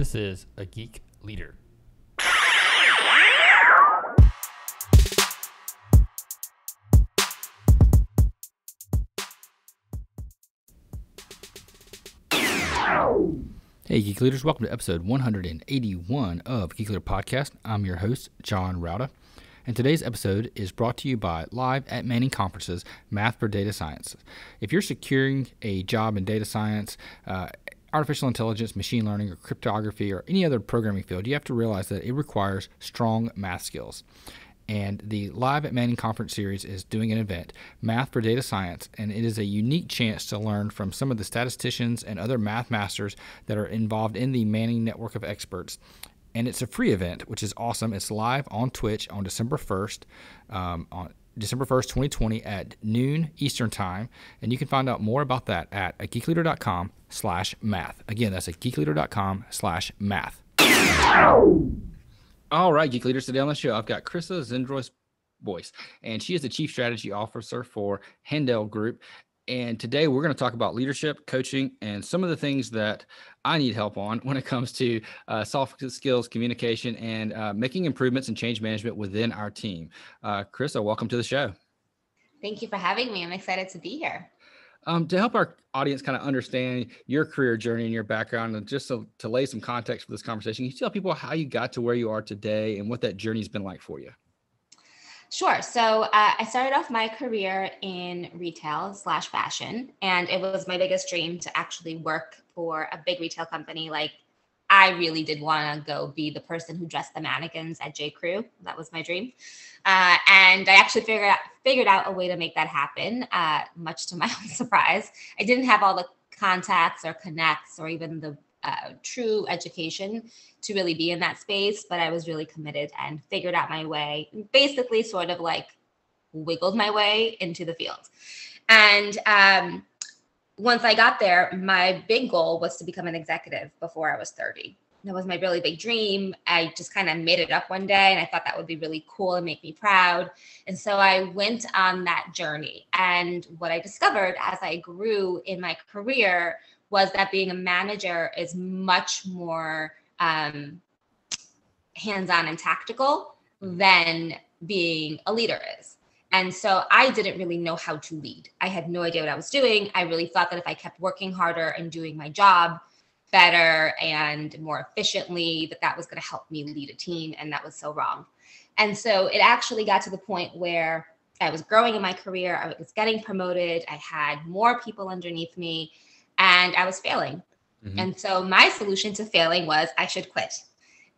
This is a geek leader. Hey, Geek Leaders, welcome to episode 181 of Geek Leader Podcast. I'm your host, John Rouda, and today's episode is brought to you by Live at Manning Conferences Math for Data Science. If you're securing a job in data science, uh, artificial intelligence, machine learning, or cryptography, or any other programming field, you have to realize that it requires strong math skills. And the Live at Manning Conference Series is doing an event, Math for Data Science, and it is a unique chance to learn from some of the statisticians and other math masters that are involved in the Manning network of experts. And it's a free event, which is awesome. It's live on Twitch on December 1st, um, on December 1st, 2020 at noon Eastern Time. And you can find out more about that at geekleader.com slash math. Again, that's at geekleader.com slash math. All right, Geek Leaders. Today on the show, I've got Chrisa Zindros Boyce, and she is the Chief Strategy Officer for Handel Group. And today we're going to talk about leadership, coaching, and some of the things that I need help on when it comes to uh, soft skills, communication, and uh, making improvements and change management within our team. Uh, Chrisa, welcome to the show. Thank you for having me. I'm excited to be here. Um, to help our audience kind of understand your career journey and your background, and just to, to lay some context for this conversation, can you tell people how you got to where you are today and what that journey's been like for you? Sure. So uh, I started off my career in retail slash fashion, and it was my biggest dream to actually work for a big retail company. Like, I really did want to go be the person who dressed the mannequins at J. Crew. That was my dream, uh, and I actually figured out figured out a way to make that happen. Uh, much to my own surprise, I didn't have all the contacts or connects or even the uh, true education to really be in that space, but I was really committed and figured out my way, basically, sort of like wiggled my way into the field. And um, once I got there, my big goal was to become an executive before I was 30. That was my really big dream. I just kind of made it up one day and I thought that would be really cool and make me proud. And so I went on that journey. And what I discovered as I grew in my career was that being a manager is much more um, hands-on and tactical than being a leader is. And so I didn't really know how to lead. I had no idea what I was doing. I really thought that if I kept working harder and doing my job better and more efficiently, that that was going to help me lead a team. And that was so wrong. And so it actually got to the point where I was growing in my career. I was getting promoted. I had more people underneath me and I was failing. Mm-hmm. And so my solution to failing was I should quit.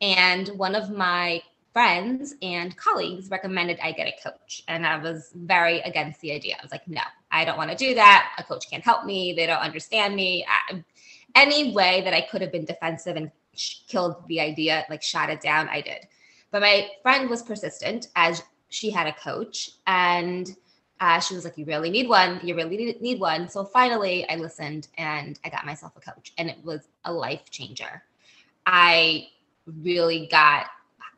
And one of my friends and colleagues recommended I get a coach. And I was very against the idea. I was like, no, I don't want to do that. A coach can't help me. They don't understand me. I, any way that I could have been defensive and sh- killed the idea, like shot it down, I did. But my friend was persistent as she had a coach. And uh, she was like, You really need one. You really need one. So finally, I listened and I got myself a coach, and it was a life changer. I really got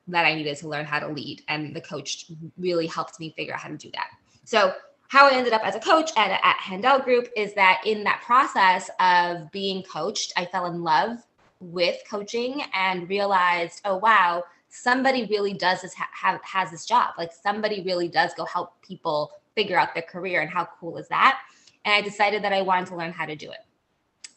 that I needed to learn how to lead, and the coach really helped me figure out how to do that. So, how I ended up as a coach at, at Handel Group is that in that process of being coached, I fell in love with coaching and realized, oh, wow, somebody really does this, ha- have, has this job. Like somebody really does go help people figure out their career and how cool is that. And i decided that i wanted to learn how to do it.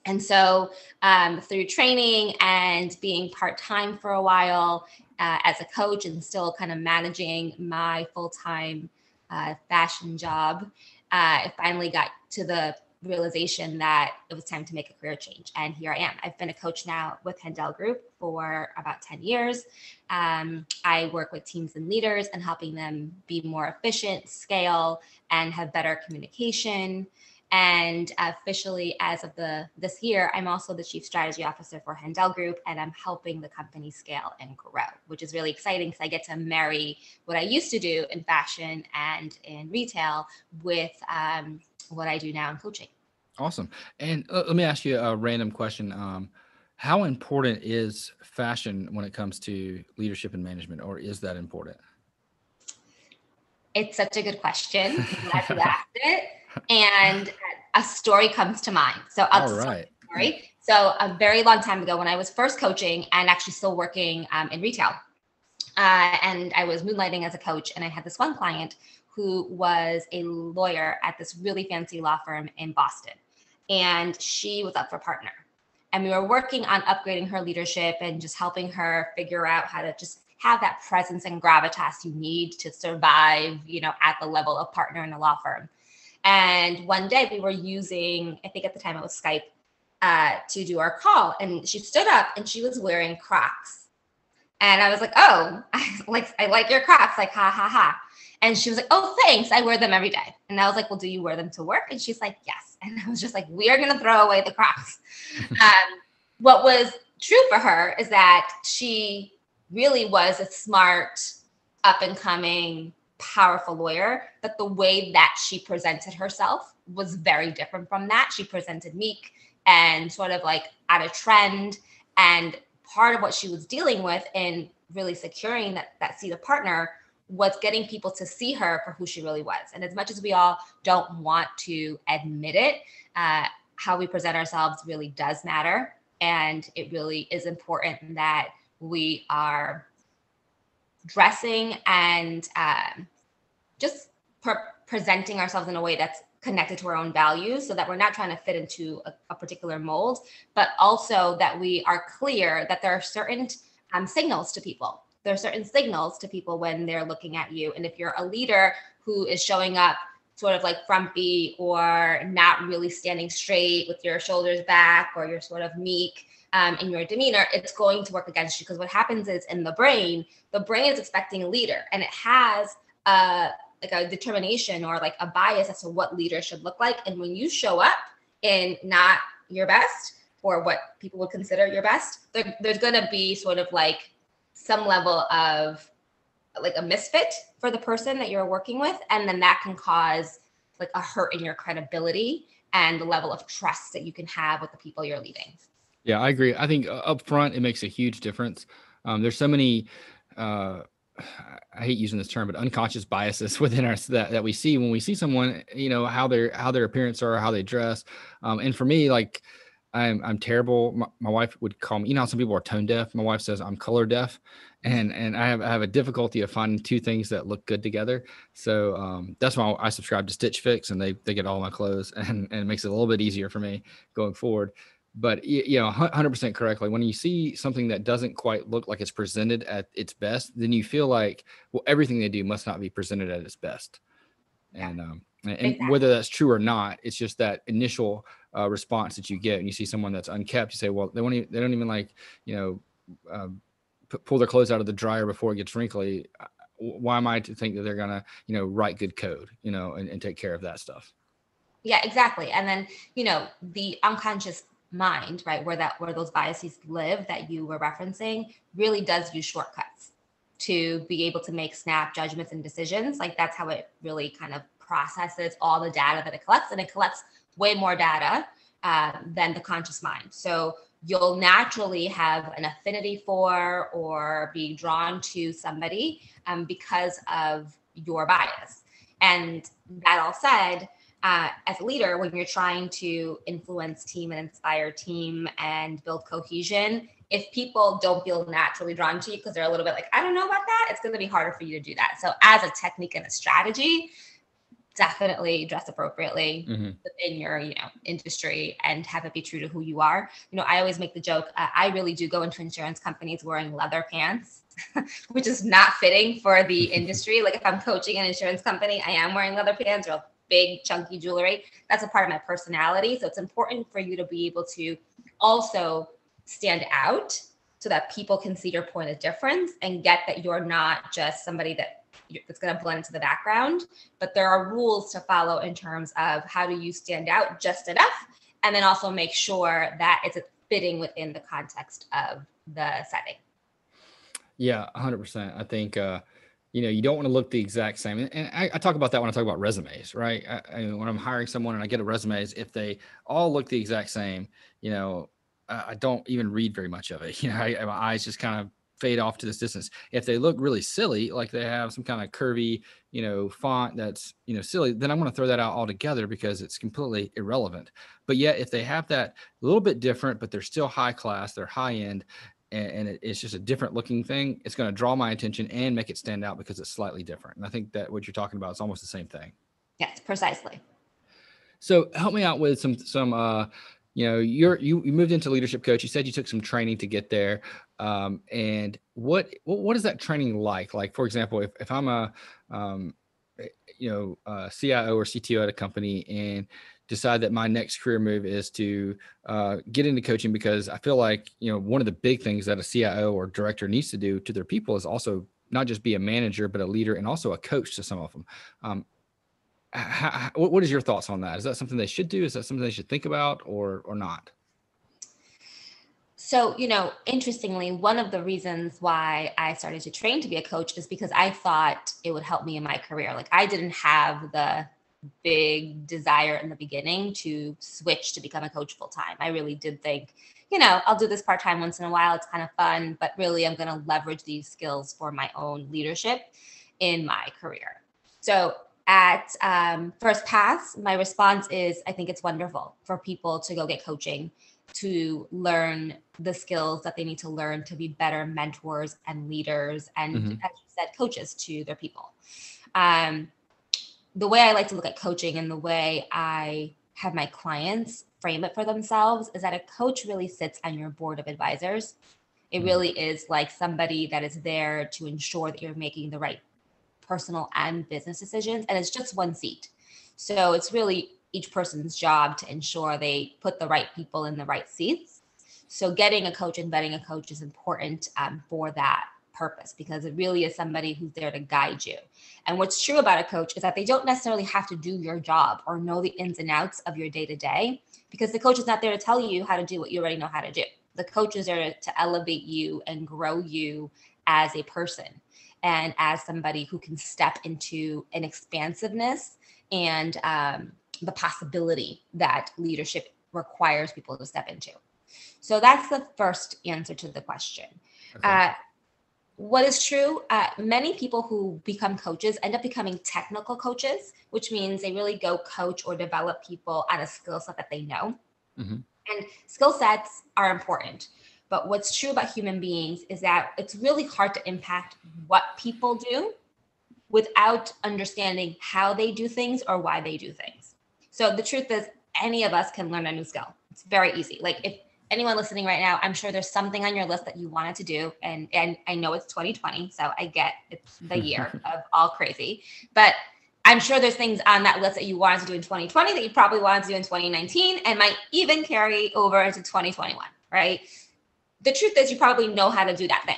And so um, through training and being part-time for a while uh, as a coach and still kind of managing my full-time uh, fashion job uh, i finally got to the realization that it was time to make a career change. And here I am. I've been a coach now with Handel Group for about 10 years. Um, I work with teams and leaders and helping them be more efficient, scale, and have better communication. And officially, as of the this year, I'm also the chief strategy officer for Handel Group, and I'm helping the company scale and grow, which is really exciting because I get to marry what I used to do in fashion and in retail with um, what I do now in coaching. Awesome. And uh, let me ask you a random question. Um, how important is fashion when it comes to leadership and management, or is that important? It's such a good question. you asked it. And a story comes to mind. So I'll All right. story. So a very long time ago, when I was first coaching and actually still working um, in retail, uh, and I was moonlighting as a coach, and I had this one client who was a lawyer at this really fancy law firm in Boston, and she was up for partner, and we were working on upgrading her leadership and just helping her figure out how to just have that presence and gravitas you need to survive, you know, at the level of partner in a law firm. And one day we were using, I think at the time it was Skype, uh, to do our call. And she stood up and she was wearing Crocs. And I was like, oh, I like I like your Crocs, like ha ha ha. And she was like, oh, thanks. I wear them every day. And I was like, well, do you wear them to work? And she's like, yes. And I was just like, we are gonna throw away the Crocs. um, what was true for her is that she really was a smart, up and coming, powerful lawyer. But the way that she presented herself was very different from that. She presented meek and sort of like at a trend. And part of what she was dealing with in really securing that, that seat of partner was getting people to see her for who she really was. And as much as we all don't want to admit it, uh, how we present ourselves really does matter. And it really is important that we are dressing and um, just pre- presenting ourselves in a way that's connected to our own values so that we're not trying to fit into a, a particular mold, but also that we are clear that there are certain um, signals to people. There are certain signals to people when they're looking at you. And if you're a leader who is showing up sort of like frumpy or not really standing straight with your shoulders back or you're sort of meek, um, in your demeanor, it's going to work against you. Because what happens is in the brain, the brain is expecting a leader and it has a like a determination or like a bias as to what leader should look like. And when you show up in not your best or what people would consider your best, there, there's going to be sort of like some level of like a misfit for the person that you're working with. And then that can cause like a hurt in your credibility and the level of trust that you can have with the people you're leading. Yeah, I agree. I think uh, up front it makes a huge difference. Um, there's so many. Uh, I hate using this term, but unconscious biases within us that, that we see when we see someone, you know, how their how their appearance are, how they dress. Um, and for me, like I'm I'm terrible. My, my, wife would call me. You know, some people are tone deaf. My wife says I'm color deaf, and and I have I have a difficulty of finding two things that look good together. So um, that's why I subscribe to Stitch Fix, and they they get all my clothes, and and it makes it a little bit easier for me going forward but you know 100% correctly when you see something that doesn't quite look like it's presented at its best then you feel like well everything they do must not be presented at its best and um and, exactly. whether that's true or not it's just that initial uh, response that you get and you see someone that's unkept you say well they won't even, they don't even like you know uh, p- pull their clothes out of the dryer before it gets wrinkly uh, why am i to think that they're gonna you know write good code you know and, and take care of that stuff yeah exactly and then you know the unconscious mind, right, where that where those biases live that you were referencing, really does use shortcuts to be able to make snap judgments and decisions. Like that's how it really kind of processes all the data that it collects, and it collects way more data uh, than the conscious mind. So you'll naturally have an affinity for or be drawn to somebody um, because of your bias. And that all said, uh, as a leader, when you're trying to influence team and inspire team and build cohesion, if people don't feel naturally drawn to you because they're a little bit like, I don't know about that, it's going to be harder for you to do that. So, as a technique and a strategy, definitely dress appropriately mm-hmm. within your you know industry and have it be true to who you are you know i always make the joke uh, i really do go into insurance companies wearing leather pants which is not fitting for the industry like if i'm coaching an insurance company i am wearing leather pants or big chunky jewelry. That's a part of my personality. So it's important for you to be able to also stand out so that people can see your point of difference and get that you're not just somebody that that's going to blend into the background, but there are rules to follow in terms of how do you stand out just enough and then also make sure that it's fitting within the context of the setting. Yeah, 100%. I think uh you know you don't want to look the exact same and I, I, talk about that when i talk about resumes right I, I, when i'm hiring someone and i get a resumes if they all look the exact same you know i don't even read very much of it you know my eyes just kind of fade off to this distance. If they look really silly, like they have some kind of curvy, you know, font that's, you know, silly, then I'm going to throw that out altogether because it's completely irrelevant. But yet, if they have that a little bit different, but they're still high class, they're high end, and, and it's just a different looking thing, it's going to draw my attention and make it stand out because it's slightly different. And I think that what you're talking about is almost the same thing. Yes, precisely. So help me out with some some uh, you know you're you, you moved into leadership coach you said you took some training to get there um, and what, what what is that training like? Like for example if, if i'm a um, eh, you know a cio or cto at a company and decide that my next career move is to uh, get into coaching because i feel like you know one of the big things that a cio or director needs to do to their people is also not just be a manager but a leader and also a coach to some of them. Um, how, what is your thoughts on that? Is that something they should do? Is that something they should think about or or not? So, you know, interestingly, one of the reasons why I started to train to be a coach is because I thought it would help me in my career. Like I didn't have the big desire in the beginning to switch to become a coach full time. I really did think, you know, I'll do this part time once in a while. It's kind of fun, but really I'm going to leverage these skills for my own leadership in my career. So at um, First Pass, my response is I think it's wonderful for people to go get coaching, to learn the skills that they need to learn to be better mentors and leaders and, mm-hmm. as you said, coaches to their people. Um, the way I like to look at coaching and the way I have my clients frame it for themselves is that a coach really sits on your board of advisors. It mm-hmm. really is like somebody that is there to ensure that you're making the right personal and business decisions, and it's just one seat. So it's really each person's job to ensure they put the right people in the right seats. So getting a coach and vetting a coach is important um, for that purpose because it really is somebody who's there to guide you. And what's true about a coach is that they don't necessarily have to do your job or know the ins and outs of your day to day because the coach is not there to tell you how to do what you already know how to do. The coach is there to elevate you and grow you as a person and as somebody who can step into an expansiveness and um, the possibility that leadership requires people to step into. So that's the first answer to the question. Okay. Uh, what is true, uh, many people who become coaches end up becoming technical coaches, which means they really go coach or develop people at a skill set that they know. Mm-hmm. And skill sets are important. But what's true about human beings is that it's really hard to impact what people do without understanding how they do things or why they do things. So the truth is, any of us can learn a new skill. It's very easy. Like if anyone listening right now, I'm sure there's something on your list that you wanted to do, and and I know it's 2020, so I get it's the year of all crazy, but I'm sure there's things on that list that you wanted to do in 2020 that you probably wanted to do in 2019 and might even carry over into 2021, right? The truth is you probably know how to do that thing.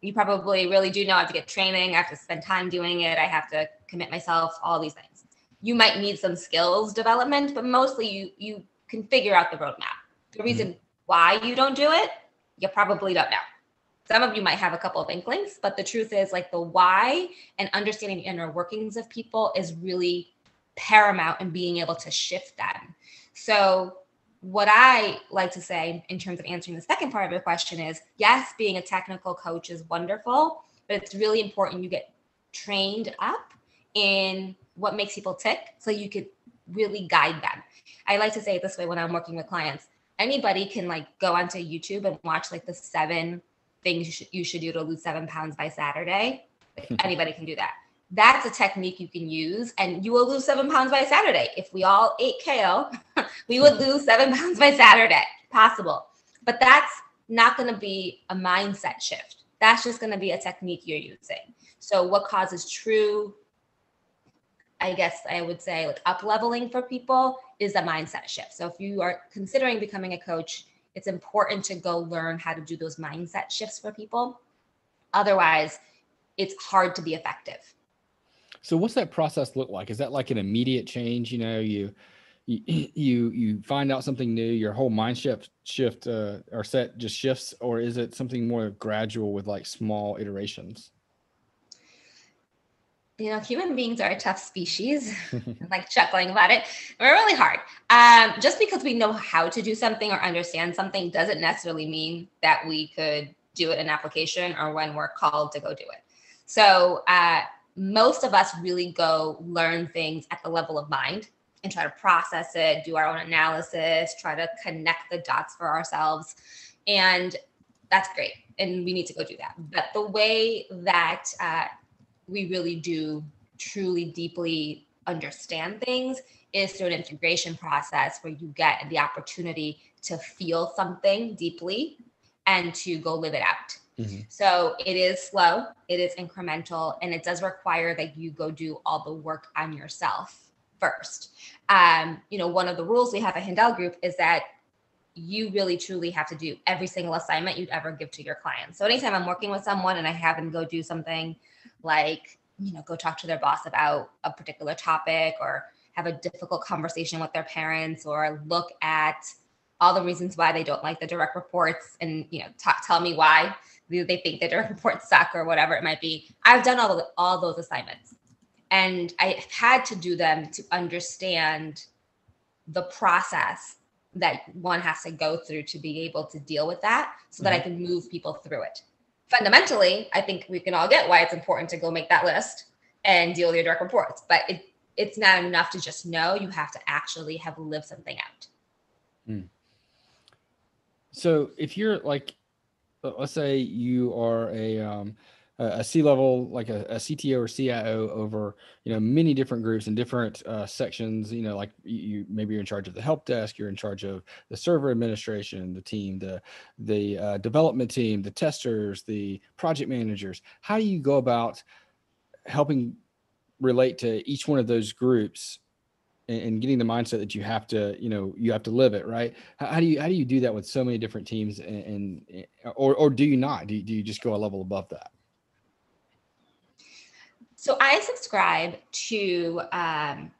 You probably really do know I have to get training, I have to spend time doing it, I have to commit myself, all these things. You might need some skills development, but mostly you you can figure out the roadmap. The reason mm-hmm. why you don't do it, you probably don't know. Some of you might have a couple of inklings, but the truth is like the why and understanding the inner workings of people is really paramount in being able to shift them. So what I like to say in terms of answering the second part of your question is yes, being a technical coach is wonderful, but it's really important you get trained up in what makes people tick so you could really guide them. I like to say it this way when I'm working with clients. Anybody can like go onto YouTube and watch like the seven things you should, you should do to lose seven pounds by Saturday. Anybody can do that that's a technique you can use and you will lose seven pounds by Saturday. If we all ate kale, we would lose seven pounds by Saturday. Possible. But that's not going to be a mindset shift. That's just going to be a technique you're using. So, what causes true, I guess I would say, like up leveling for people is a mindset shift. So, if you are considering becoming a coach, it's important to go learn how to do those mindset shifts for people. Otherwise, it's hard to be effective. So what's that process look like? Is that like an immediate change? You know, you you you find out something new, your whole mind shift shift uh, or set just shifts, or is it something more gradual with like small iterations? You know, human beings are a tough species. I'm like chuckling about it. We're really hard. Um, just because we know how to do something or understand something doesn't necessarily mean that we could do it in application or when we're called to go do it. So uh, most of us really go learn things at the level of mind and try to process it, do our own analysis, try to connect the dots for ourselves. And that's great. And we need to go do that. But the way that uh, we really do truly deeply understand things is through an integration process where you get the opportunity to feel something deeply and to go live it out. Mm-hmm. So it is slow, it is incremental, and it does require that you go do all the work on yourself first. Um, you know, one of the rules we have at Handel Group is that you really truly have to do every single assignment you'd ever give to your clients. So anytime I'm working with someone and I have them go do something like, you know, go talk to their boss about a particular topic or have a difficult conversation with their parents or look at all the reasons why they don't like the direct reports and you know talk, tell me why they think the direct reports suck or whatever it might be. I've done all, the, all those assignments. And i had to do them to understand the process that one has to go through to be able to deal with that so that mm-hmm. i can move people through it. Fundamentally i think we can all get why it's important to go make that list and deal with your direct reports but it, it's not enough to just know. You have to actually have lived something out. Mm. So if you're like, let's say you are a um, a C level, like a, a, CTO or CIO over, you know, many different groups and different uh, sections. You know, like you maybe you're in charge of the help desk, you're in charge of the server administration, the team, the the uh, development team, the testers, the project managers. How do you go about helping relate to each one of those groups and, getting the mindset that you have to you know you have to live it right? How, do you how do you do that with so many different teams and, and eh, or or do you not? Do you, do you just go a level above that? So i subscribe to um,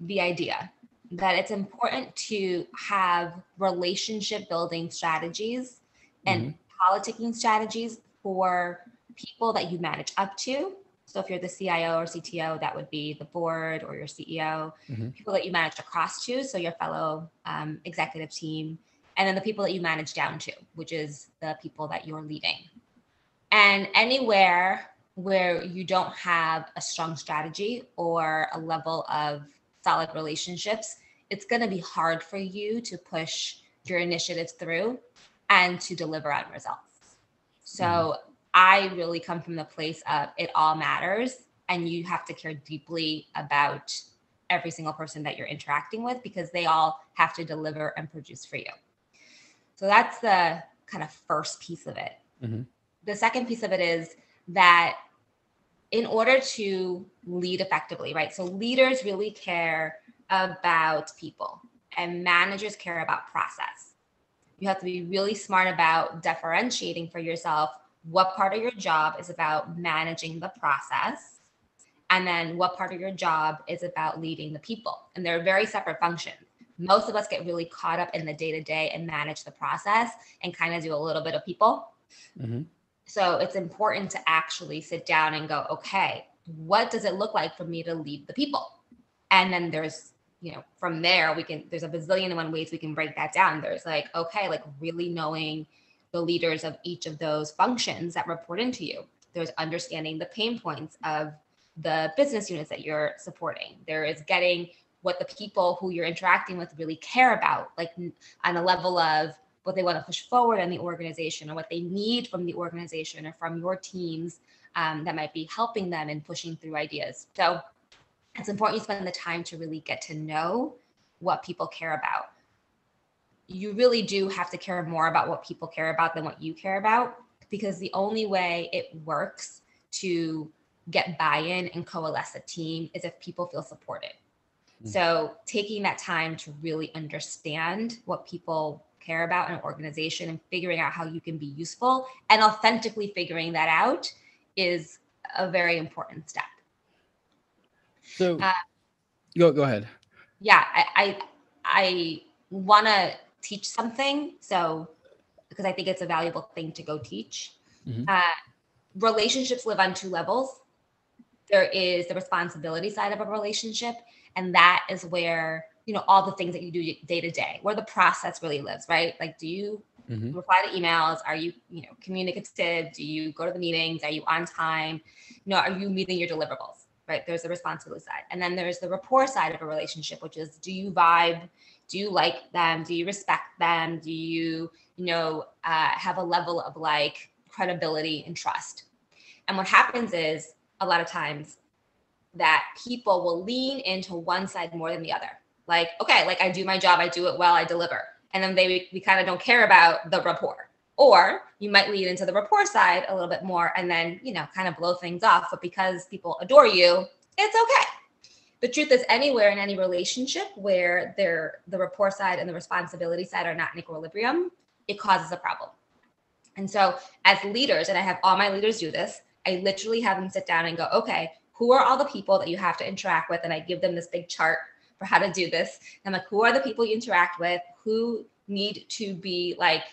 the idea that it's important to have relationship building strategies and mm-hmm. politicking strategies for people that you manage up to so if you're the CIO or CTO, that would be the board or your CEO, mm-hmm. people that you manage across to, so your fellow um, executive team, and then the people that you manage down to, which is the people that you're leading. And anywhere where you don't have a strong strategy or a level of solid relationships, it's going to be hard for you to push your initiatives through and to deliver on results. So mm-hmm. I really come from the place of it all matters and you have to care deeply about every single person that you're interacting with because they all have to deliver and produce for you. So that's the kind of first piece of it. Mm-hmm. The second piece of it is that in order to lead effectively, right? So leaders really care about people and managers care about process. You have to be really smart about differentiating for yourself what part of your job is about managing the process and then what part of your job is about leading the people. And they're very separate functions. Most of us get really caught up in the day to day and manage the process and kind of do a little bit of people. Mm-hmm. so it's important to actually sit down and go okay what does it look like for me to lead the people? And then there's you know from there we can there's a bazillion and one ways we can break that down. There's like okay like really knowing the leaders of each of those functions that report into you. There's understanding the pain points of the business units that you're supporting. There is getting what the people who you're interacting with really care about, like on a level of what they want to push forward in the organization or what they need from the organization or from your teams um, that might be helping them in pushing through ideas. So it's important you spend the time to really get to know what people care about you really do have to care more about what people care about than what you care about because the only way it works to get buy-in and coalesce a team is if people feel supported. Mm-hmm. So taking that time to really understand what people care about in an organization and figuring out how you can be useful and authentically figuring that out is a very important step. So uh, go go ahead. Yeah, I I, I want to teach something. So, because I think it's a valuable thing to go teach. Mm-hmm. Uh, relationships live on two levels. There is the responsibility side of a relationship, and that is where you know all the things that you do day to day where the process really lives right like do you mm-hmm. reply to emails are you you know communicative do you go to the meetings are you on time you know are you meeting your deliverables right there's the responsibility side and then there's the rapport side of a relationship which is do you vibe do you like them? Do you respect them? Do you you know uh, have a level of like credibility and trust? And what happens is a lot of times that people will lean into one side more than the other. Like okay like i do my job i do it well i deliver. And then they we kind of don't care about the rapport. Or you might lean into the rapport side a little bit more and then you know kind of blow things off but because people adore you it's okay the truth is anywhere in any relationship where they're the rapport side and the responsibility side are not in equilibrium it causes a problem and so as leaders and i have all my leaders do this i literally have them sit down and go okay who are all the people that you have to interact with and i give them this big chart for how to do this. And I'm like, who are the people you interact with? Who need to be like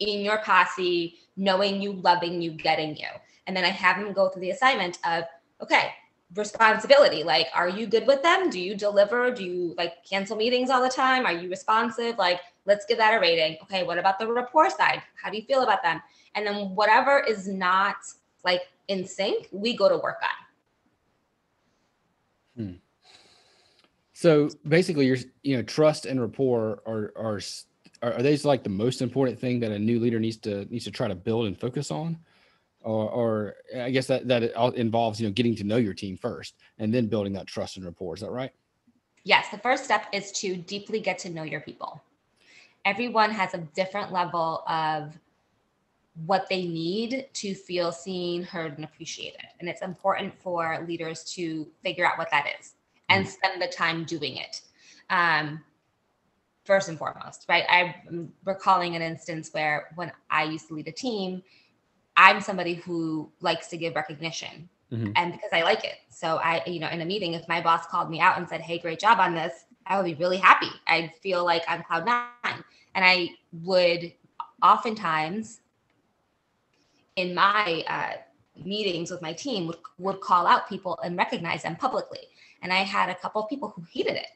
in your posse, knowing you, loving you, getting you? And then I have them go through the assignment of, okay, responsibility. Like, are you good with them? Do you deliver? Do you like cancel meetings all the time? Are you responsive? Like, let's give that a rating. Okay, what about the rapport side? How do you feel about them? And then whatever is not like in sync, we go to work on. Hmm. So basically, your you know trust and rapport are are are, these like the most important thing that a new leader needs to needs to try to build and focus on, or, or I guess that that involves you know getting to know your team first and then building that trust and rapport. Is that right? Yes, the first step is to deeply get to know your people. Everyone has a different level of what they need to feel seen, heard, and appreciated. And it's important for leaders to figure out what that is and mm. spend the time doing it. Um, first and foremost, right? I'm recalling an instance where when I used to lead a team, I'm somebody who likes to give recognition. Mm-hmm. And because I like it. So I, you know, in a meeting, if my boss called me out and said, Hey, great job on this, I would be really happy. I'd feel like I'm cloud nine. And I would oftentimes in my uh, meetings with my team would, would call out people and recognize them publicly. And I had a couple of people who hated it.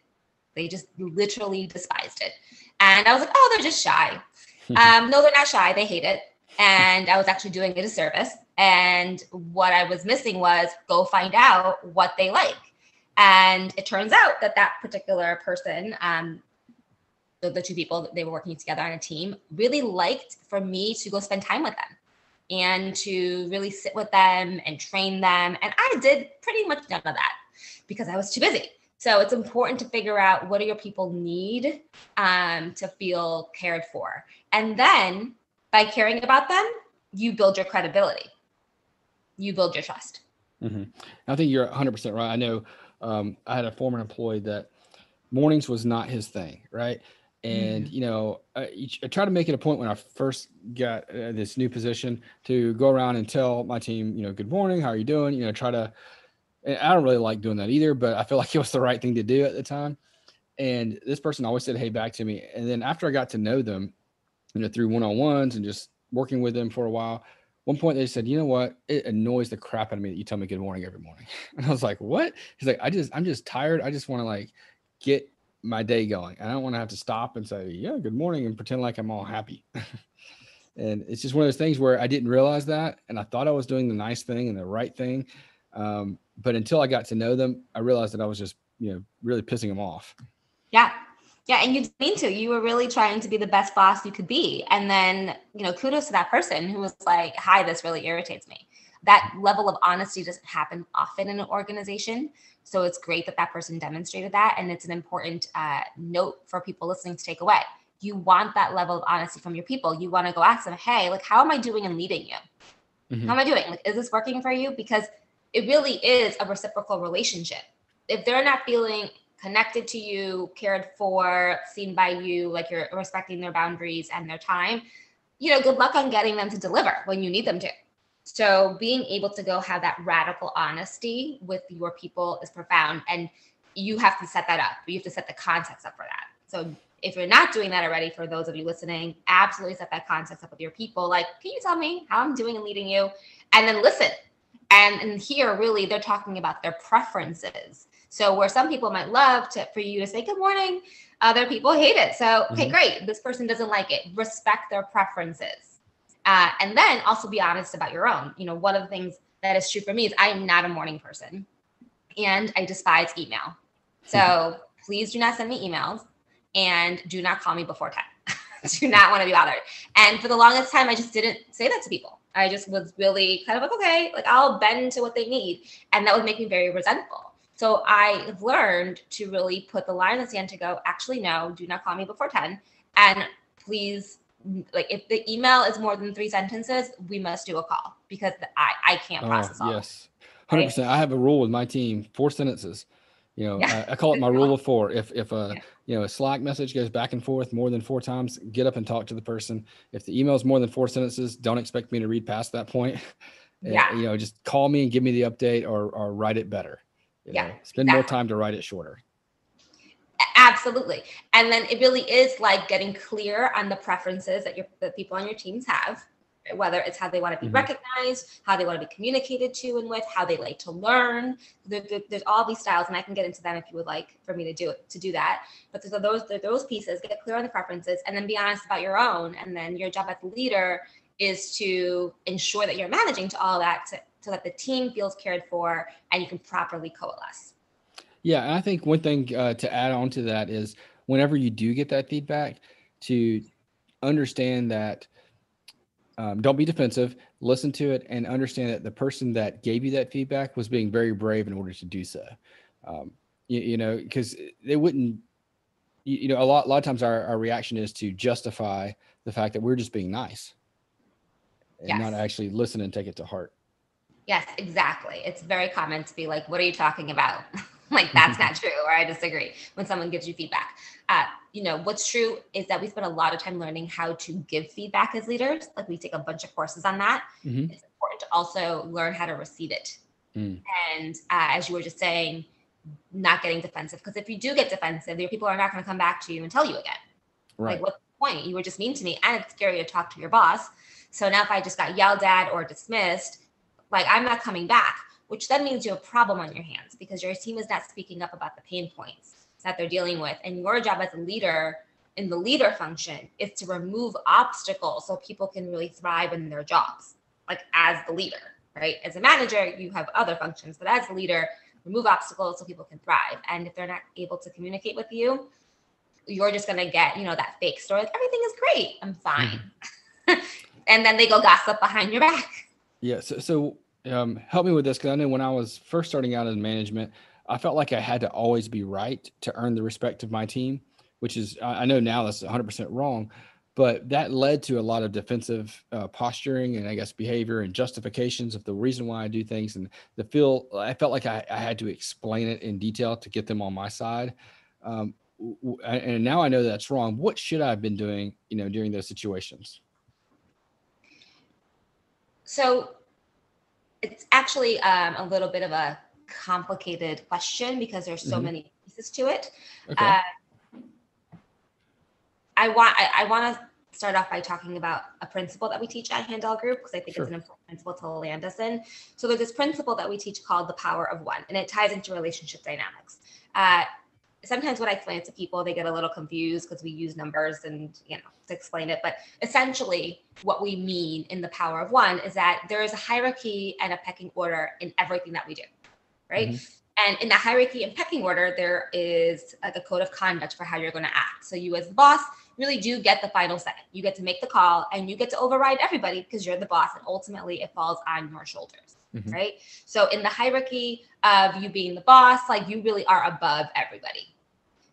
They just literally despised it. And I was like, oh, they're just shy. um, no, they're not shy. They hate it. And I was actually doing a service. And what I was missing was go find out what they like. And it turns out that that particular person, um, the, the two people that they were working together on a team, really liked for me to go spend time with them and to really sit with them and train them. And I did pretty much none of that because I was too busy. So it's important to figure out what do your people need um, to feel cared for. And then by caring about them, you build your credibility, you build your trust. Mm-hmm. I think you're 100% right. I know um, I had a former employee that mornings was not his thing, right? And mm-hmm. you know, I, I try to make it a point when I first got uh, this new position to go around and tell my team, you know, good morning, how are you doing? You know, try to I don't really like doing that either, but I feel like it was the right thing to do at the time. And this person always said, Hey, back to me. And then after I got to know them, you know, through one on ones and just working with them for a while, one point they said, You know what? It annoys the crap out of me that you tell me good morning every morning. And I was like, What? He's like, I just, I'm just tired. I just want to like get my day going. I don't want to have to stop and say, Yeah, good morning and pretend like I'm all happy. and it's just one of those things where I didn't realize that. And I thought I was doing the nice thing and the right thing. Um, but until I got to know them, I realized that I was just, you know, really pissing them off. Yeah. Yeah. And you didn't mean to. You were really trying to be the best boss you could be. And then, you know, kudos to that person who was like, hi, this really irritates me. That level of honesty doesn't happen often in an organization. So it's great that that person demonstrated that. And it's an important uh, note for people listening to take away. You want that level of honesty from your people. You want to go ask them, hey, like, how am I doing in leading you? Mm-hmm. How am I doing? Like, is this working for you? Because it really is a reciprocal relationship. If they're not feeling connected to you, cared for, seen by you, like you're respecting their boundaries and their time, you know, good luck on getting them to deliver when you need them to. So being able to go have that radical honesty with your people is profound. And you have to set that up. You have to set the context up for that. So if you're not doing that already, for those of you listening, absolutely set that context up with your people. Like, can you tell me how I'm doing and leading you? And then listen, and, and here, really, they're talking about their preferences. So where some people might love to for you to say good morning, other people hate it. So okay, mm-hmm. great. This person doesn't like it. Respect their preferences, uh, and then also be honest about your own. You know, one of the things that is true for me is I am not a morning person, and I despise email. So please do not send me emails, and do not call me before ten. do not want to be bothered. And for the longest time, I just didn't say that to people. I just was really kind of like, okay, like I'll bend to what they need. And that would make me very resentful. So I have learned to really put the line in the sand to go, actually, no, do not call me before 10. And please, like if the email is more than three sentences, we must do a call because I, I can't oh, process all. Yes. 100%. Right? I have a rule with my team, four sentences. You know, yeah. I, I, call it my rule of four. If if a yeah. you know a Slack message goes back and forth more than four times, get up and talk to the person. If the email is more than four sentences, don't expect me to read past that point. Eh, yeah. you know, just call me and give me the update or or write it better. You yeah. Know, spend exactly. more time to write it shorter. Absolutely. And then it really is like getting clear on the preferences that your the people on your teams have whether it's how they want to be mm-hmm. recognized, how they want to be communicated to and with, how they like to learn. There, there, there's all these styles, and I can get into them if you would like for me to do it to do that. But there's those those pieces. Get clear on the preferences, and then be honest about your own. And then your job as a leader is to ensure that you're managing to all that to, so that the team feels cared for and you can properly coalesce. Yeah, and I think one thing uh, to add on to that is whenever you do get that feedback, to understand that um, don't be defensive listen to it and understand that the person that gave you that feedback was being very brave in order to do so um, you, you, know because they wouldn't you, you, know a lot a lot of times our, our reaction is to justify the fact that we're just being nice and yes. not actually listen and take it to heart yes exactly. It's very common to be like what are you talking about? Like that's not true or i disagree when someone gives you feedback. Uh, you know what's true is that we spend a lot of time learning how to give feedback as leaders. Like we take a bunch of courses on that. Mm-hmm. it's important to also learn how to receive it. Mm. and uh, as you were just saying not getting defensive because if you do get defensive your people are not going to come back to you and tell you again. Right. like what's the point? You were just mean to me and it's scary to talk to your boss. So now if i just got yelled at or dismissed like i'm not coming back which then means you have a problem on your hands because your team is not speaking up about the pain points that they're dealing with. And your job as a leader in the leader function is to remove obstacles so people can really thrive in their jobs, like as the leader, right? As a manager, you have other functions, but as a leader, remove obstacles so people can thrive. And if they're not able to communicate with you, you're just gonna get, you know, that fake story, like everything is great, I'm fine. Mm-hmm. and then they go gossip behind your back. Yeah. So, so um, help me with this because I know when I was first starting out in management, I felt like I had to always be right to earn the respect of my team, which is I know now that's 100% wrong, but that led to a lot of defensive uh, posturing and I guess behavior and justifications of the reason why I do things and the feel I felt like I, I had to explain it in detail to get them on my side. Um, and now I know that's wrong. What should I have been doing, you know, during those situations? So it's actually um, a little bit of a complicated question because there's so mm-hmm. many pieces to it. Okay. Uh, I want I, I want to start off by talking about a principle that we teach at Handel Group because I think sure. it's an important principle to land us in. So there's this principle that we teach called the power of one, and it ties into relationship dynamics. Uh, sometimes when I explain it to people, they get a little confused because we use numbers and you know to explain it. But essentially, what we mean in the power of one is that there is a hierarchy and a pecking order in everything that we do right? Mm-hmm. And in the hierarchy and pecking order, there is like a code of conduct for how you're going to act. So you, as the boss, really do get the final say. You get to make the call and you get to override everybody because you're the boss, and ultimately it falls on your shoulders. Mm-hmm. Right. So in the hierarchy of you being the boss, like you really are above everybody.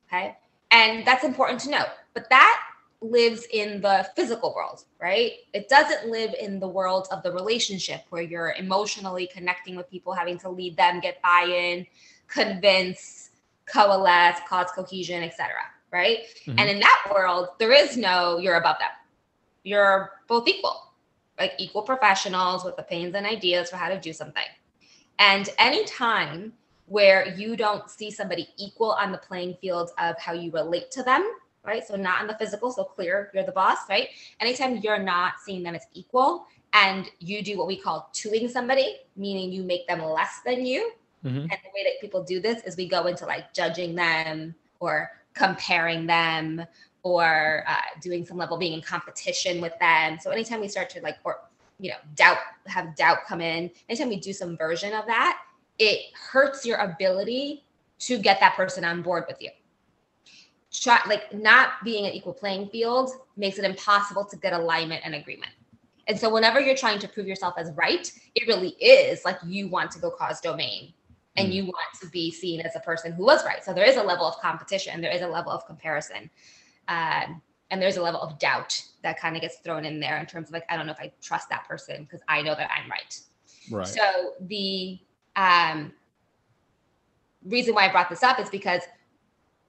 Okay. And that's important to note. But that lives in the physical world, right? It doesn't live in the world of the relationship where you're emotionally connecting with people, having to lead them, get buy-in, convince, coalesce, cause cohesion, etc. Right? Mm-hmm. And in that world, there is no you're above them. You're both equal, like equal professionals with opinions and ideas for how to do something. And anytime where you don't see somebody equal on the playing field of how you relate to them, right? So not in the physical, so clear, you're the boss, right? Anytime you're not seeing them as equal and you do what we call twoing somebody, meaning you make them less than you, Mm-hmm. And the way that people do this is we go into like judging them or comparing them or uh, doing some level being in competition with them. So anytime we start to like or you know doubt have doubt come in, anytime we do some version of that, it hurts your ability to get that person on board with you. Try, like not being an equal playing field makes it impossible to get alignment and agreement. And so whenever you're trying to prove yourself as right, it really is like you want to go cause domain and mm. you want to be seen as a person who was right. So there is a level of competition, there is a level of comparison. Um, and there's a level of doubt that kind of gets thrown in there in terms of like, I don't know if I trust that person because I know that I'm right. Right. So the um, reason why I brought this up is because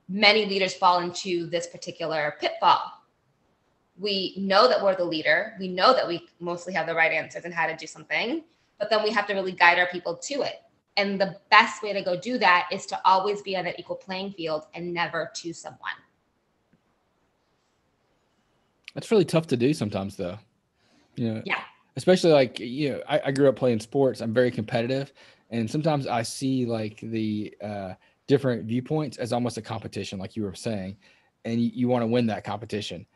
many leaders fall into this particular pitfall. We know that we're the leader. We know that we mostly have the right answers and how to do something, but then we have to really guide our people to it. And the best way to go do that is to always be on an equal playing field and never to someone. That's really tough to do sometimes, though. You know, yeah. Especially like you know, I, I grew up playing sports. I'm very competitive, and sometimes I see like the uh, different viewpoints as almost a competition, like you were saying, and you, you want to win that competition.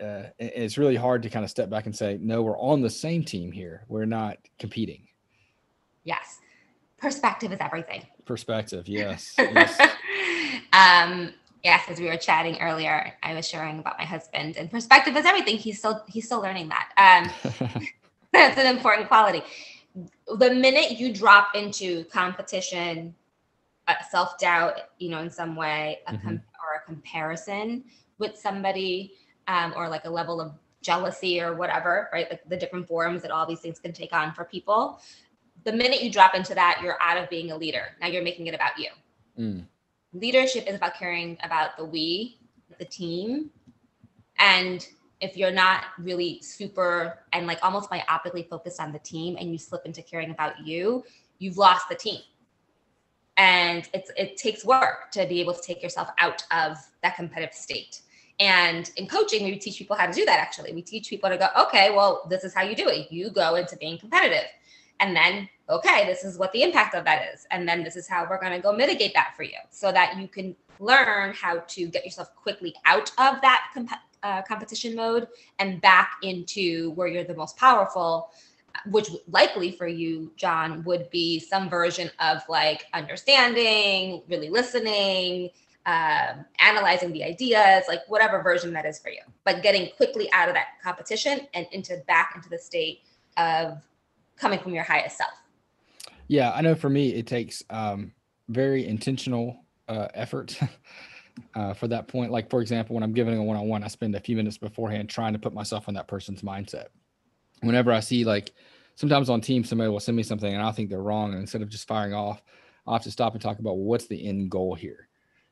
Uh, and it's really hard to kind of step back and say, no, we're on the same team here. We're not competing. Yes, perspective is everything. Perspective, yes. yes. um, Yes, as we were chatting earlier, I was sharing about my husband and perspective is everything. He's still he's still learning that. Um, that's an important quality. The minute you drop into competition, uh, self doubt, you know, in some way, a com- mm-hmm. or a comparison with somebody, um, or like a level of jealousy or whatever, right? Like the different forms that all these things can take on for people. The minute you drop into that, you're out of being a leader. Now you're making it about you. Mm leadership is about caring about the we, the team. And if you're not really super and like almost myopically focused on the team and you slip into caring about you, you've lost the team. And it's it takes work to be able to take yourself out of that competitive state. And in coaching, we teach people how to do that actually. We teach people to go, okay, well, this is how you do it. You go into being competitive. And then okay, this is what the impact of that is. And then this is how we're going to go mitigate that for you so that you can learn how to get yourself quickly out of that comp- uh, competition mode and back into where you're the most powerful which likely for you john would be some version of like understanding really listening um, analyzing the ideas like whatever version that is for you but getting quickly out of that competition and into back into the state of coming from your highest self yeah, I know for me, it takes um, very intentional uh, effort uh, for that point. Like, for example, when I'm giving a one on one, I spend a few minutes beforehand trying to put myself in that person's mindset. Whenever I see, like, sometimes on team, somebody will send me something and I think they're wrong. And instead of just firing off, I'll have to stop and talk about well, what's the end goal here?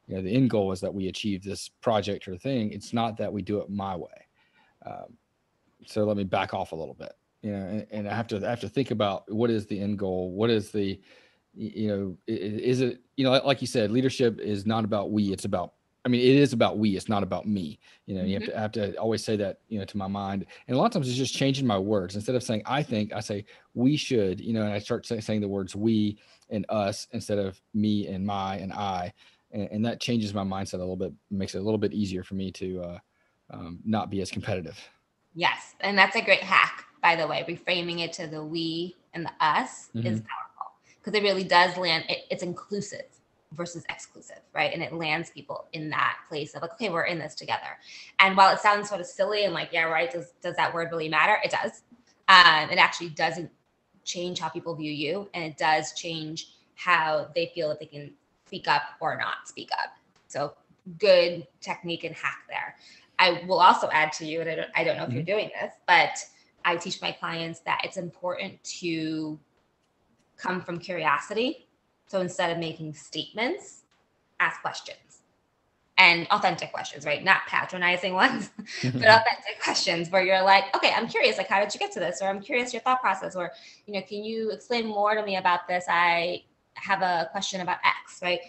You know, the end goal is that we achieve this project or thing. It's not that we do it my way. Um, so let me back off a little bit you know and, and i have to I have to think about what is the end goal? What is the you know is it you know like you said leadership is not about we it's about i mean it is about we it's not about me. You know mm-hmm. you have mm-hmm. to I have to always say that you know to my mind. And a lot of times it's just changing my words. Instead of saying i think i say we should you know and i start say, saying the words we and us instead of me and my and i. And, and, that changes my mindset a little bit makes it a little bit easier for me to uh, um, not be as competitive. Yes and that's a great hack by the way, reframing it to the we and the us mm-hmm. is powerful because it really does land, it, it's inclusive versus exclusive, right? And it lands people in that place of like, okay, we're in this together. And while it sounds sort of silly and like, yeah, right, does, does that word really matter? It does. Um, it actually doesn't change how people view you and it does change how they feel that they can speak up or not speak up. So good technique and hack there. I will also add to you, and I don't, I don't know if mm-hmm. you're doing this, but I teach my clients that it's important to come from curiosity. So instead of making statements, ask questions and authentic questions, right? Not patronizing ones, but authentic questions where you're like, okay, I'm curious, like, how did you get to this? Or I'm curious your thought process, or, you know, can you explain more to me about this? I have a question about X, right?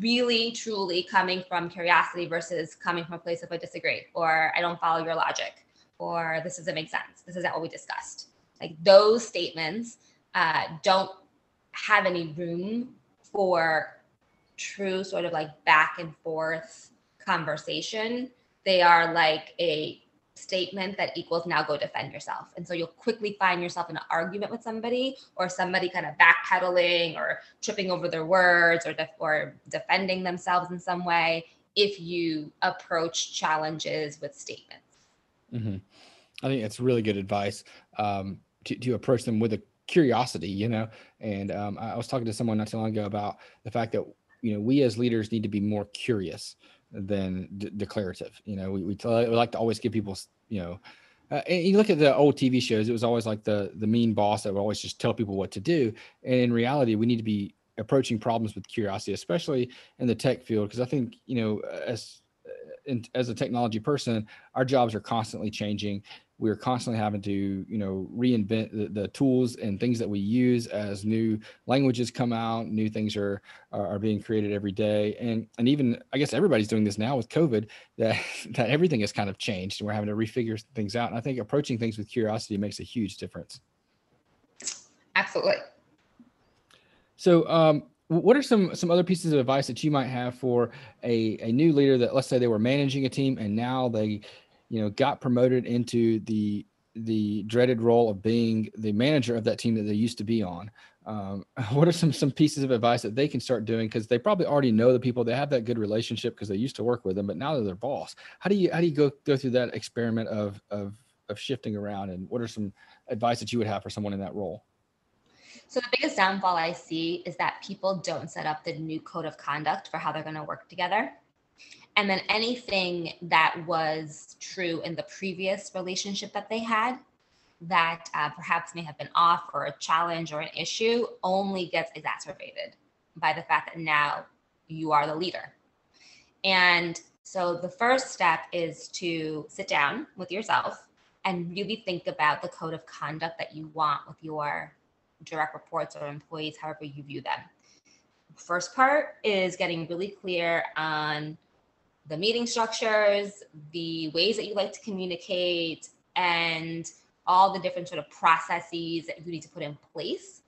Really, truly coming from curiosity versus coming from a place of I disagree or I don't follow your logic or this doesn't make sense. This isn't what we discussed. Like those statements uh, don't have any room for true sort of like back and forth conversation. They are like a statement that equals now go defend yourself. And so you'll quickly find yourself in an argument with somebody or somebody kind of backpedaling or tripping over their words or, def- or defending themselves in some way if you approach challenges with statements. Mm-hmm. I think that's really good advice um, to, to approach them with a curiosity, you know. And um, I was talking to someone not too long ago about the fact that you know we as leaders need to be more curious than declarative. You know, we we, tell, we like to always give people, you know. Uh, and you look at the old TV shows; it was always like the the mean boss that would always just tell people what to do. And in reality, we need to be approaching problems with curiosity, especially in the tech field, because I think you know, as as a technology person, our jobs are constantly changing. We're constantly having to you know reinvent the, the, tools and things that we use as new languages come out new things are, are, are being created every day. And and even i guess everybody's doing this now with covid that that everything has kind of changed and we're having to refigure things out. And i think approaching things with curiosity makes a huge difference. Absolutely. So um what are some some other pieces of advice that you might have for a, a new leader that let's say they were managing a team and now they you know, got promoted into the the dreaded role of being the manager of that team that they used to be on. Um, what are some some pieces of advice that they can start doing? Because they probably already know the people they have that good relationship because they used to work with them but now they're their boss. How do you how do you go go through that experiment of of of shifting around and what are some advice that you would have for someone in that role so the biggest downfall i see is that people don't set up the new code of conduct for how they're going to work together and then anything that was true in the previous relationship that they had that uh, perhaps may have been off or a challenge or an issue only gets exacerbated by the fact that now you are the leader. And so the first step is to sit down with yourself and really think about the code of conduct that you want with your direct reports or employees, however you view them. First part is getting really clear on the meeting structures, the ways that you like to communicate, and all the different sort of processes that you need to put in place.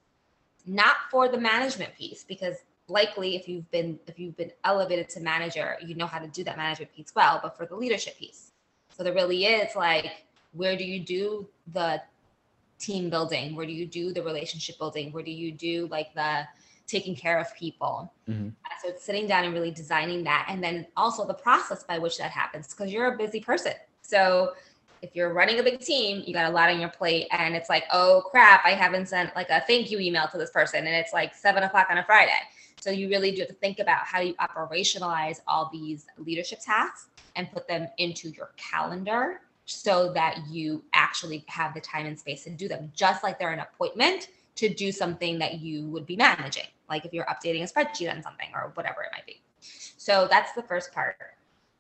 Not for the management piece, because likely if you've been if you've been elevated to manager, you know how to do that management piece well, but for the leadership piece. So there really is like where do you do the team building? Where do you do the relationship building? Where do you do like the taking care of people. Mm-hmm. So it's sitting down and really designing that. And then also the process by which that happens, because you're a busy person. So if you're running a big team, you got a lot on your plate, and it's like, oh crap, I haven't sent like a thank you email to this person, and it's like seven o'clock on a Friday. So you really do have to think about how you operationalize all these leadership tasks and put them into your calendar so that you actually have the time and space to do them, just like they're an appointment to do something that you would be managing, like if you're updating a spreadsheet on something or whatever it might be. So that's the first part.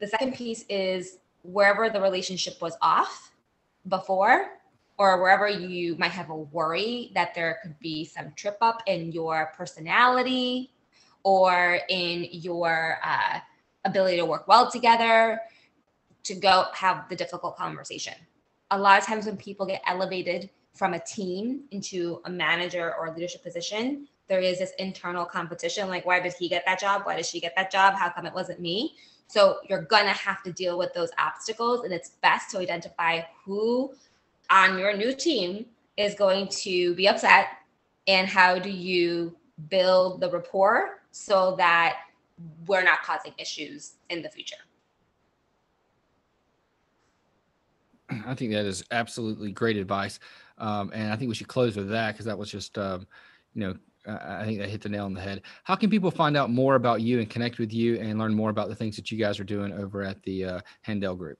The second piece is wherever the relationship was off before, or wherever you might have a worry that there could be some trip up in your personality or in your uh, ability to work well together, to go have the difficult conversation. A lot of times when people get elevated from a team into a manager or a leadership position, there is this internal competition like, why did he get that job? Why did she get that job? How come it wasn't me? So you're to have to deal with those obstacles. And it's best to identify who on your new team is going to be upset and how do you build the rapport so that we're not causing issues in the future. I think that is absolutely great advice. Um, and I think we should close with that because that was just, um, you know, I think that hit the nail on the head. How can people find out more about you and connect with you and learn more about the things that you guys are doing over at the uh, Handel Group?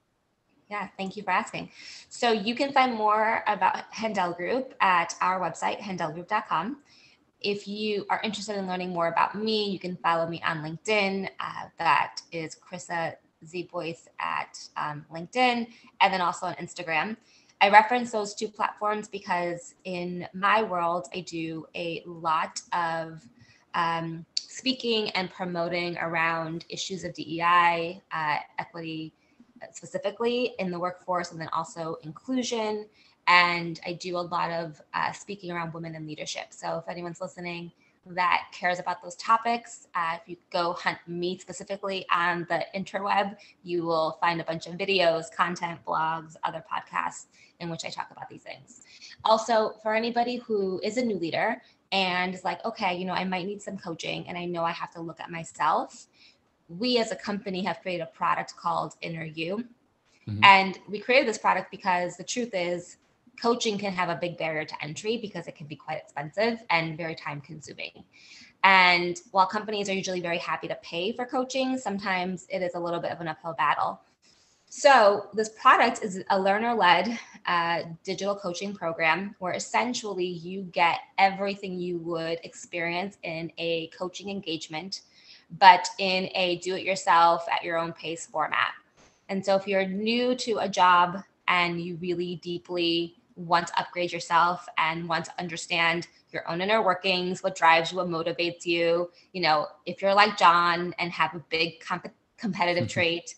Yeah, thank you for asking. So you can find more about Handel Group at our website, handelgroup.com. If you are interested in learning more about me, you can follow me on LinkedIn. Uh, that is Chrisa Z Boyce at um, LinkedIn, and then also on Instagram. I reference those two platforms because in my world, I do a lot of um, speaking and promoting around issues of DEI, uh, equity specifically in the workforce, and then also inclusion. And I do a lot of uh, speaking around women in leadership. So if anyone's listening, that cares about those topics. Uh, if you go hunt me specifically on the interweb, you will find a bunch of videos, content, blogs, other podcasts in which I talk about these things. Also, for anybody who is a new leader and is like, okay, you know, I might need some coaching and I know I have to look at myself, we as a company have created a product called Inner U. Mm-hmm. And we created this product because the truth is, coaching can have a big barrier to entry because it can be quite expensive and very time consuming. And while companies are usually very happy to pay for coaching, sometimes it is a little bit of an uphill battle. So, this product is a learner led uh, digital coaching program where essentially you get everything you would experience in a coaching engagement, but in a do it yourself at your own pace format. And so, if you're new to a job and you really deeply want to upgrade yourself and want to understand your own inner workings, what drives you, what motivates you. You know, if you're like John and have a big comp- competitive trait,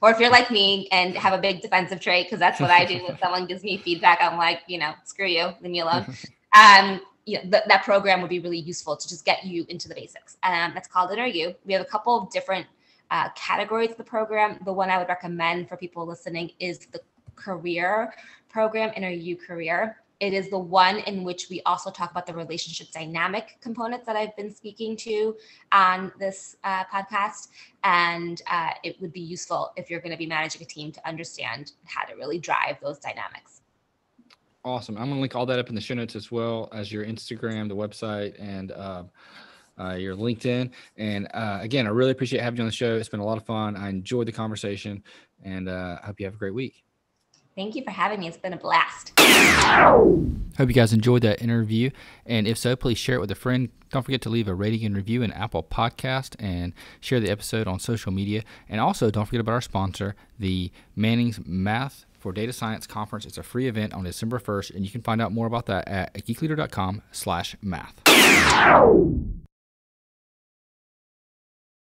or if you're like me and have a big defensive trait, because that's what I do when someone gives me feedback, I'm like, you know, screw you, leave me alone. Um, you know, th- that program would be really useful to just get you into the basics. Um, that's called Inner U. We have a couple of different uh, categories of the program. The one I would recommend for people listening is the career program, Inner U Career. It is the one in which we also talk about the relationship dynamic components that I've been speaking to on this uh, podcast. And uh, it would be useful if you're going to be managing a team to understand how to really drive those dynamics. Awesome. I'm going to link all that up in the show notes as well as your Instagram, the website, and uh, uh, your LinkedIn. And uh, again, I really appreciate having you on the show. It's been a lot of fun. I enjoyed the conversation, and uh, I hope you have a great week. Thank you for having me. It's been a blast. Hope you guys enjoyed that interview. And if so, please share it with a friend. Don't forget to leave a rating and review in Apple Podcast and share the episode on social media. And also, don't forget about our sponsor, the Manning's Math for Data Science Conference. It's a free event on December 1st, and you can find out more about that at geekleader.com slash math.